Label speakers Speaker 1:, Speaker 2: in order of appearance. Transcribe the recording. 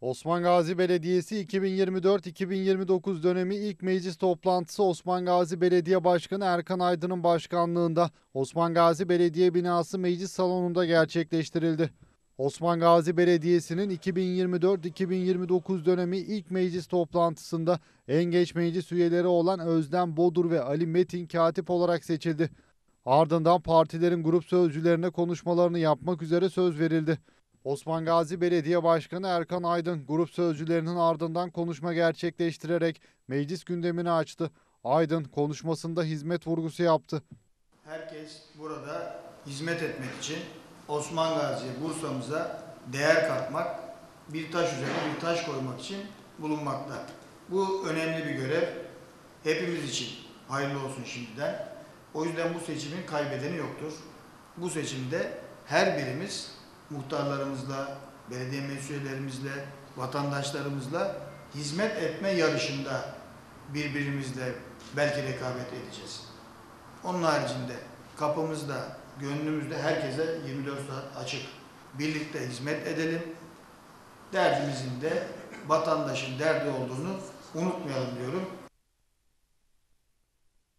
Speaker 1: Osman Gazi Belediyesi 2024-2029 dönemi ilk meclis toplantısı Osman Gazi Belediye Başkanı Erkan Aydın'ın başkanlığında Osman Gazi Belediye Binası Meclis Salonu'nda gerçekleştirildi. Osman Gazi Belediyesi'nin 2024-2029 dönemi ilk meclis toplantısında en geç meclis üyeleri olan Özlem Bodur ve Ali Metin Katip olarak seçildi. Ardından partilerin grup sözcülerine konuşmalarını yapmak üzere söz verildi. Osman Gazi Belediye Başkanı Erkan Aydın grup sözcülerinin ardından konuşma gerçekleştirerek meclis gündemini açtı. Aydın konuşmasında hizmet vurgusu yaptı.
Speaker 2: Herkes burada hizmet etmek için Osman Gazi'ye, Bursa'mıza değer katmak, bir taş üzerine bir taş koymak için bulunmakta. Bu önemli bir görev. Hepimiz için hayırlı olsun şimdiden. O yüzden bu seçimin kaybedeni yoktur. Bu seçimde her birimiz muhtarlarımızla, belediye meclis üyelerimizle, vatandaşlarımızla hizmet etme yarışında birbirimizle belki rekabet edeceğiz. Onun haricinde kapımızda, gönlümüzde herkese 24 saat açık. Birlikte hizmet edelim. Derdimizin de vatandaşın derdi olduğunu unutmayalım diyorum.